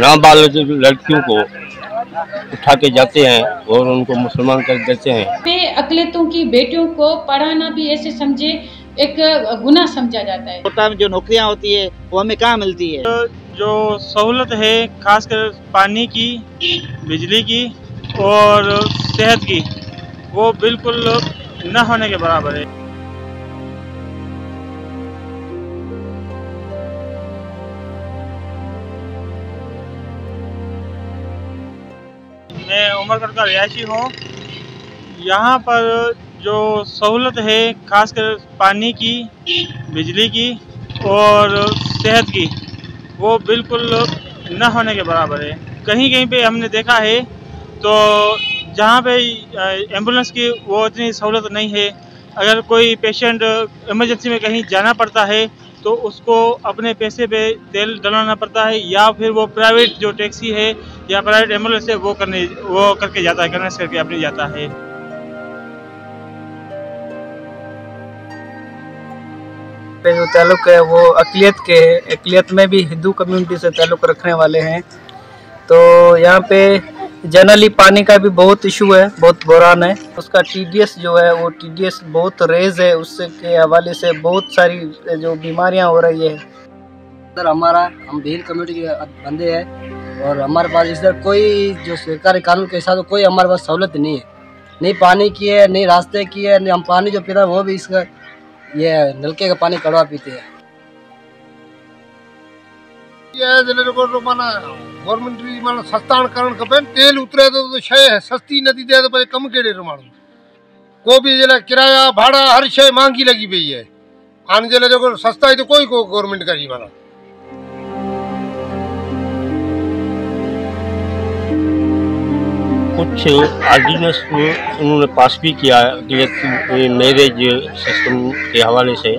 नाबालिग लड़कियों को उठा के जाते हैं और उनको मुसलमान कर देते हैं। पे अकलियतों की बेटियों को पढ़ाना भी ऐसे समझे एक गुना समझा जाता है। कोटा में जो नौकरियाँ होती है वो हमें कहाँ मिलती है? जो सहूलत है खासकर पानी की बिजली की और सेहत की वो बिल्कुल न होने के बराबर है। मैं उमरगढ़ का रिहायशी हूँ। यहाँ पर जो सहूलत है, खासकर पानी की, बिजली की और सेहत की, वो बिल्कुल न होने के बराबर है। कहीं कहीं पे हमने देखा है तो जहाँ पे एंबुलेंस की वो इतनी सहूलत नहीं है। अगर कोई पेशेंट इमरजेंसी में कहीं जाना पड़ता है तो उसको अपने पैसे पे तेल डलाना पड़ता है या फिर वो प्राइवेट जो टैक्सी है या प्राइवेट एंबुलेंस है, वो करने, वो करके जाता है कन्वेंस करके अपने जाता है। पे जो ताल्लुक है, वो अकलियत के है। अकलियत में भी हिंदू कम्युनिटी से ताल्लुक़ रखने वाले हैं। तो यहाँ पे जनरली पानी का भी बहुत इशू है, बहुत बुरान है। उसका टीडीएस जो है, वो टीडीएस बहुत रेज है, उससे के हवाले से बहुत सारी जो बीमारियाँ हो रही है। सर, हमारा, हम भील कम्युनिटी के बंदे हैं और हमारे पास इधर कोई जो सरकारी कानून के हिसाब से कोई हमारे पास सहूलत नहीं है। नहीं पानी की है, नहीं रास्ते की है, नहीं हम पानी जो पीते हैं, वो भी इसका, ये नलके का पानी कड़वा पीते हैं। गवर्नमेंट माना सस्ताण करण खपे तेल उतरे तो, तो शइ सस्ती नथी थिए त भले कमु कहिड़े माण्हू को बि जे लाइ किराया भाड़ा हर शइ महांगी लॻी पई आहे हाणे जे लाइ जेको सस्ताई त कोई को गवर्नमेंट करी माना। कुछ आर्डिनेंस उन्होंने पास भी किया है मैरिज सिस्टम के हवाले से।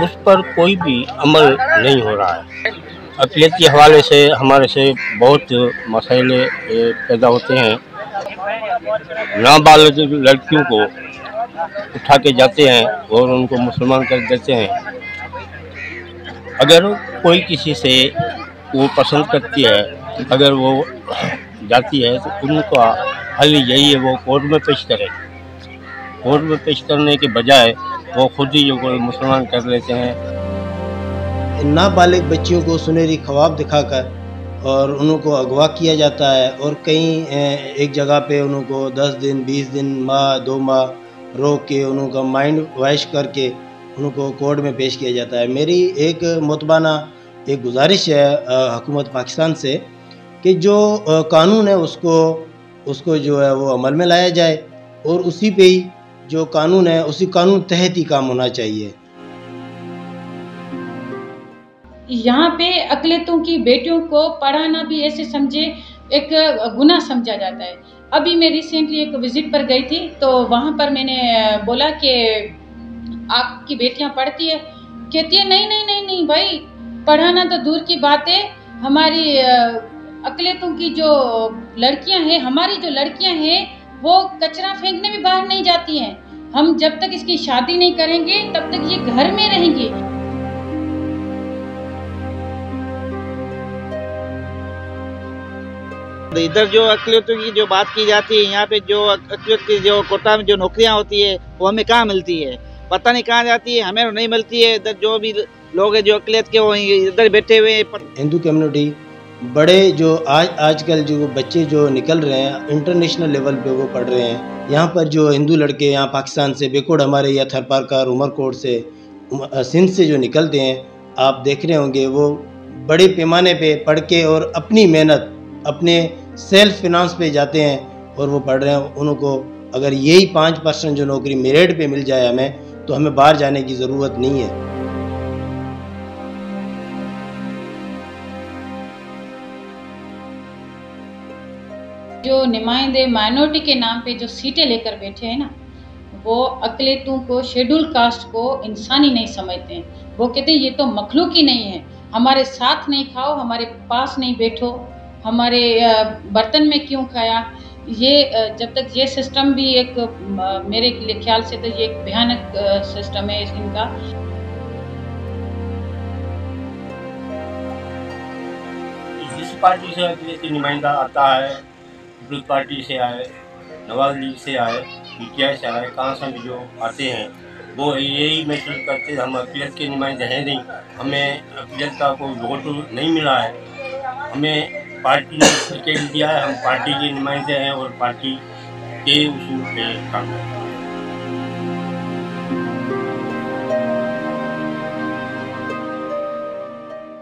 उस पर कोई भी अमल नहीं हो रहा है। अकलीत के हवाले से, हमारे से बहुत मसाइले पैदा होते हैं। नाबालिग लड़कियों को उठा के जाते हैं और उनको मुसलमान कर देते हैं। अगर कोई किसी से वो पसंद करती है, अगर वो जाती है तो उनका हल यही है, वो कोर्ट में पेश करें। कोर्ट में पेश करने के बजाय वो खुद ही जो मुसलमान कर लेते हैं। नाबालिग बच्चियों को सुनहरी ख्वाब दिखाकर और उनको अगवा किया जाता है और कहीं एक जगह पे उनको 10 दिन 20 दिन, माह, दो माह रोक के उनका माइंड वैश करके उनको कोर्ट में पेश किया जाता है। मेरी एक मतबाना, एक गुजारिश है हुकूमत पाकिस्तान से कि जो कानून है उसको उसको जो है वो अमल में लाया जाए और उसी पे ही जो कानून है, उसी कानून तहत ही काम होना चाहिए। यहाँ पे अकलियतों की बेटियों को पढ़ाना भी ऐसे समझे, एक गुना समझा जाता है। अभी मैं रिसेंटली एक विज़िट पर गई थी तो वहाँ पर मैंने बोला कि आपकी बेटियाँ पढ़ती है। कहती है, नहीं नहीं नहीं नहीं भाई, पढ़ाना तो दूर की बात है। हमारी अकलियतों की जो लड़कियाँ हैं, हमारी जो लड़कियाँ हैं वो कचरा फेंकने भी बाहर नहीं जाती हैं। हम जब तक इसकी शादी नहीं करेंगे तब तक ये घर में रहेंगे। तो इधर जो अकलियतों की जो बात की जाती है यहाँ पे जो अकलियत की जो कोटा में जो नौकरियाँ होती है वो हमें कहाँ मिलती है? पता नहीं कहाँ जाती है हमें नहीं मिलती है। इधर जो भी लोग है जो अकलियत के वो इधर बैठे हुए हिंदू कम्युनिटी बड़े जो आज, आजकल जो बच्चे जो निकल रहे हैं इंटरनेशनल लेवल पे वो पढ़ रहे हैं। यहाँ पर जो हिंदू लड़के यहाँ पाकिस्तान से, बेकोड हमारे या थरपारकर उमरकोट से सिंध से जो निकलते हैं, आप देख रहे होंगे, वो बड़े पैमाने पे पढ़ के और अपनी मेहनत, अपने सेल्फ फिनांस पे जाते हैं और वो पढ़ रहे हैं। उनको अगर यही पाँच परसेंट जो नौकरी मेरिट पे मिल जाए हमें तो हमें बाहर जाने की ज़रूरत नहीं है। जो नुमाइंदे माइनॉरिटी के नाम पे जो सीटें लेकर बैठे हैं ना, वो अकलेतों को शेड्यूल कास्ट को इंसानी नहीं समझते हैं। वो कहते हैं, ये तो मखलूक ही नहीं है। हमारे साथ नहीं खाओ, हमारे पास नहीं बैठो, हमारे बर्तन में क्यों खाया? ये जब तक ये सिस्टम भी एक मेरे ख्याल से तो ये एक भयानक सिस्टम है इनका। पार्टी से नुमाइंदा आता है। पीपल्स पार्टी से आए, नवाज़ लीग से आए पी टी आई से आए, कहाँ से जो आते हैं, वो यही महसूस करते हम अखिलेश के नुमाइंदे हैं नहीं। हमें अखिलेश का कोई वोट नहीं मिला है। हमें पार्टी ने टिकट दिया है, हम पार्टी के नुमाइंदे हैं और पार्टी के उसूल पे काम करते हैं।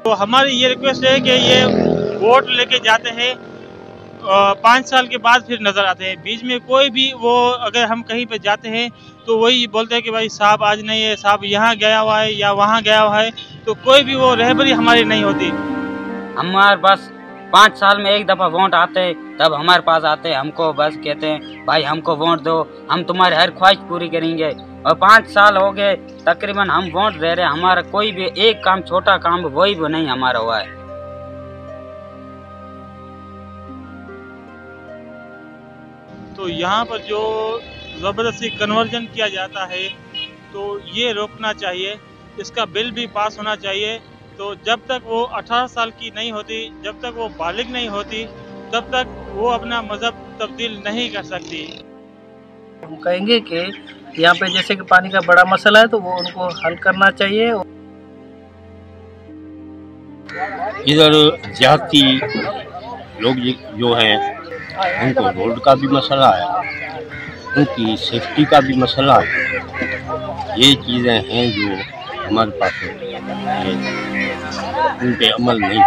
तो हमारी ये रिक्वेस्ट है कि ये वोट लेके जाते हैं। पाँच साल के बाद फिर नज़र आते हैं। बीच में कोई भी वो अगर हम कहीं पे जाते हैं तो वही बोलते हैं कि भाई साहब आज नहीं है, साहब यहाँ गया हुआ है या वहाँ गया हुआ है तो कोई भी वो रहबरी हमारी नहीं होती। हमारे पास पाँच साल में एक दफ़ा वोट आते तब हमारे पास आते हमको बस कहते हैं, भाई हमको वोट दो, हम तुम्हारी हर ख्वाहिश पूरी करेंगे। और पाँच साल हो गए, तकरीबन हम वोट दे रहे हैं, हमारा कोई भी एक काम, छोटा काम, वही भी नहीं हमारा हुआ है। तो यहाँ पर जो ज़बरदस्ती कन्वर्जन किया जाता है तो ये रोकना चाहिए। इसका बिल भी पास होना चाहिए। तो जब तक वो 18 साल की नहीं होती जब तक वो बालिग नहीं होती तब तक वो अपना मज़हब तब्दील नहीं कर सकती। हम कहेंगे कि यहाँ पे जैसे कि पानी का बड़ा मसला है तो वो उनको हल करना चाहिए। इधर जाति लोग जो हैं उनको रोड का भी मसला है, उनकी सेफ्टी का भी मसला है। ये चीज़ें हैं जो हमारे पास है। उन पर अमल नहीं